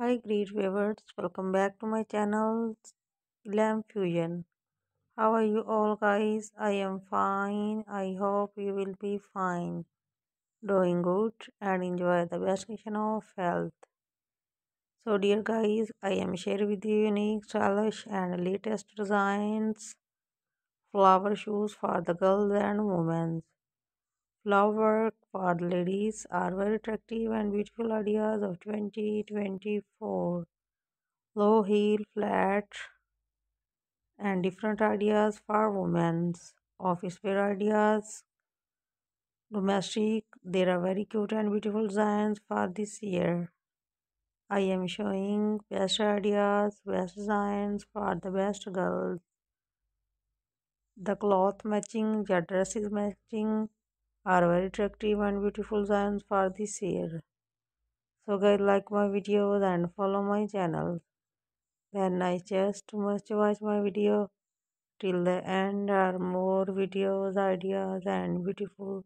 Hi great viewers, welcome back to my channel Glam Fusion. How are you all guys? I am fine. I hope you will be fine. Doing good and enjoy the best condition of health. So dear guys, I am sharing with you unique, stylish and latest designs flower shoes for the girls and women. Flower for ladies are very attractive and beautiful ideas of 2024. Low heel, flat, and different ideas for women's office wear ideas. Domestic, there are very cute and beautiful designs for this year. I am showing best ideas, best designs for the best girls. The cloth matching, the dresses matching are very attractive and beautiful designs for this year. So guys like my videos and follow my channel. Then I just must watch my video till the end are more videos, ideas and beautiful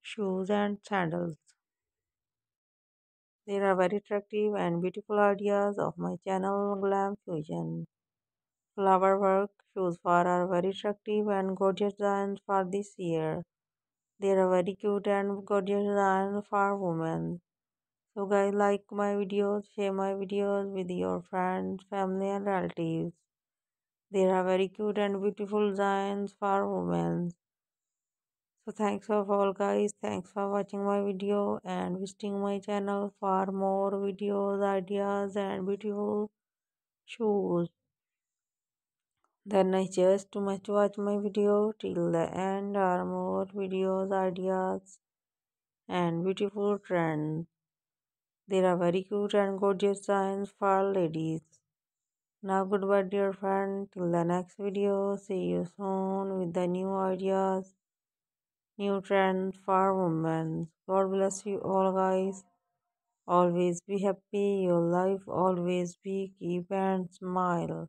shoes and sandals. There are very attractive and beautiful ideas of my channel Glam Fusion. Flower work shoes for are very attractive and gorgeous designs for this year. They are very cute and gorgeous designs for women. So guys like my videos, share my videos with your friends, family and relatives. they are very cute and beautiful designs for women. So thanks for all guys. Thanks for watching my video and visiting my channel for more videos, ideas and beautiful shoes. Then I just much watch my video till the end are more videos, ideas and beautiful trends. There are very cute and gorgeous designs for ladies. Now goodbye dear friend till the next video. See you soon with the new ideas, new trends for women. God bless you all guys. Always be happy. Your life always be keep and smile.